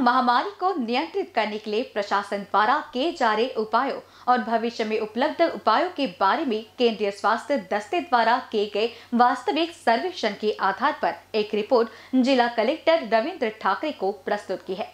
महामारी को नियंत्रित करने के लिए प्रशासन द्वारा किए जा रहे उपायों और भविष्य में उपलब्ध उपायों के बारे में केंद्रीय स्वास्थ्य दस्ते द्वारा किए गए वास्तविक सर्वेक्षण के आधार पर एक रिपोर्ट जिला कलेक्टर रविंद्र ठाकरे को प्रस्तुत की है।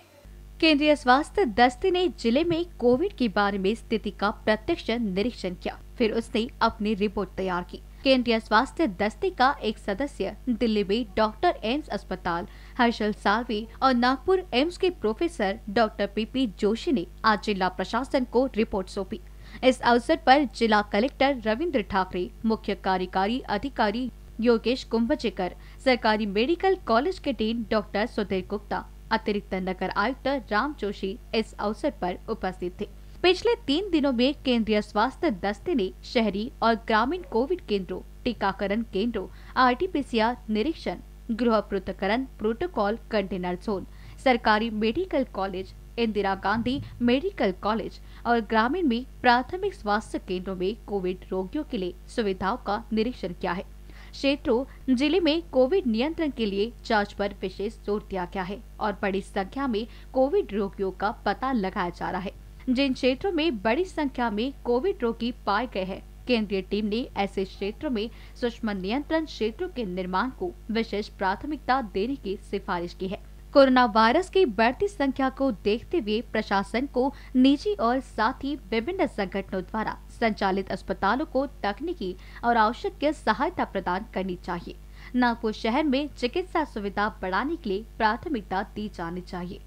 केंद्रीय स्वास्थ्य दस्ते ने ज़िले में कोविड के बारे में स्थिति का प्रत्यक्ष निरीक्षण किया, फिर उसने अपनी रिपोर्ट तैयार की। केंद्रीय स्वास्थ्य दस्ते का एक सदस्य, दिल्ली में डॉक्टर एम्स अस्पताल। हर्षल सालवी और नागपुर एम्स के प्रोफेसर डॉक्टर पीपी जोशी ने आज जिला प्रशासन को रिपोर्ट सौंपी। इस अवसर पर जिला कलेक्टर रविंद्र ठाकरे, मुख्य कार्यकारी अधिकारी योगेश कुंभचेकर सरकारी मेडिकल कॉलेज के डीन डॉक्टर सुधीर गुप्ता, अतिरिक्त नगर आयुक्त राम जोशी इस अवसर पर उपस्थित थे। पिछले तीन दिनों में केंद्रीय स्वास्थ्य दस्ते ने शहरी और ग्रामीण कोविड केंद्रों, टीकाकरण केंद्रों, आरटीपीसीआर निरीक्षण, गृह पृथकरण प्रोटोकॉल, कंटेनर जोन, सरकारी medical college, Indira Gandhi medical college और ग्रामीण में प्राथमिक स्वास्थ्य केंद्रों में कोविड रोगियों के लिए सुविधाओं का निरीक्षण किया है। क्षेत्रों, ज़िले में कोविड नियंत्रण के लिए जाँच पर विशेष ज़ोर दिया गया है और बड़ी संख्या में कोविड रोगियों का पता लगाया जा रहा है। जिन क्षेत्रों में बड़ी संख्या में कोविड रोगी पाए गए हैं। केंद्रीय टीम ने ऐसे क्षेत्रों में सूक्ष्म नियंत्रण क्षेत्रों के निर्माण को विशेष प्राथमिकता देने की सिफारिश की है। कोरोना वायरस की बढ़ती संख्या को देखते हुए प्रशासन को निजी और साथ ही विभिन्न संगठनों द्वारा संचालित अस्पतालों को तकनीकी और आवश्यक सहायता प्रदान करनी चाहिए। नागपुर शहर में चिकित्सा सुविधा बढ़ाने के लिए प्राथमिकता दी जानी चाहिए।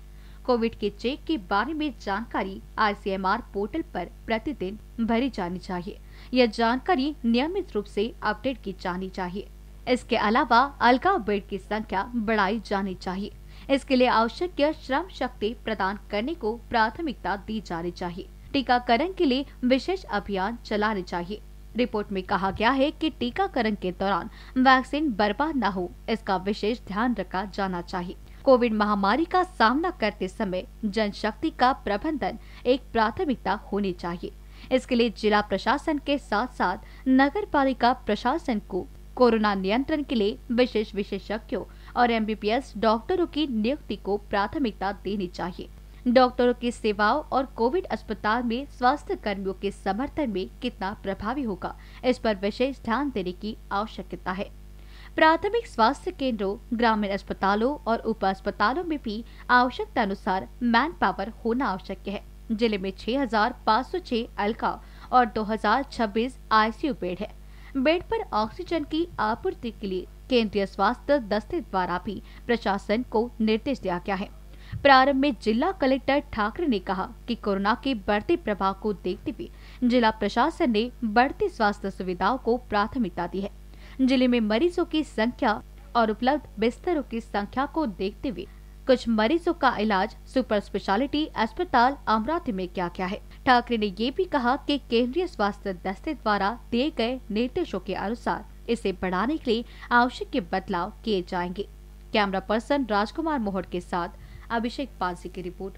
कोविड के चेक के बारे में जानकारी आईसीएमआर पोर्टल पर प्रतिदिन भरी जानी चाहिए। यह जानकारी नियमित रूप से अपडेट की जानी चाहिए। इसके अलावा अलगाव बेड की संख्या बढ़ाई जानी चाहिए। इसके लिए आवश्यक श्रम शक्ति प्रदान करने को प्राथमिकता दी जानी चाहिए। टीकाकरण के लिए विशेष अभियान चलाने चाहिए। रिपोर्ट में कहा गया है कि टीकाकरण के दौरान वैक्सीन बर्बाद न हो, इसका विशेष ध्यान रखा जाना चाहिए। कोविड महामारी का सामना करते समय जनशक्ति का प्रबंधन एक प्राथमिकता होनी चाहिए। इसके लिए जिला प्रशासन के साथ साथ नगर पालिका प्रशासन को कोरोना नियंत्रण के लिए विशेष विशेषज्ञों और एमबीबीएस डॉक्टरों की नियुक्ति को प्राथमिकता देनी चाहिए। डॉक्टरों की सेवाओं और कोविड अस्पताल में स्वास्थ्य कर्मियों के समर्थन में कितना प्रभावी होगा, इस पर विशेष ध्यान देने की आवश्यकता है। प्राथमिक स्वास्थ्य केंद्रों ग्रामीण अस्पतालों और उप अस्पतालों में भी आवश्यकता अनुसार मैन पावर होना आवश्यक है। ज़िले में 6,506 अलका और 2,026 आईसीयू बेड है। बेड पर ऑक्सीजन की आपूर्ति के लिए केंद्रीय स्वास्थ्य दस्ते द्वारा भी प्रशासन को निर्देश दिया गया है। प्रारंभ में जिला कलेक्टर ठाकरे ने कहा कि कोरोना के बढ़ते प्रभाव को देखते हुए जिला प्रशासन ने बढ़ती स्वास्थ्य सुविधाओं को प्राथमिकता दी है। ज़िले में मरीजों की संख्या और उपलब्ध बिस्तरों की संख्या को देखते हुए कुछ मरीजों का इलाज सुपर स्पेशलिटी अस्पताल अमरावती में किया गया है। ठाकरे ने ये भी कहा कि केंद्रीय स्वास्थ्य दस्ते द्वारा दिए गए निर्देशों के अनुसार इसे बढ़ाने के लिए आवश्यक के बदलाव किए जाएँगे। कैमरा पर्सन राजकुमार मोहर के साथ अभिषेक पालसी की रिपोर्ट।